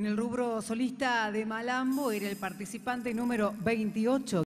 En el rubro solista de Malambo era el participante número 28.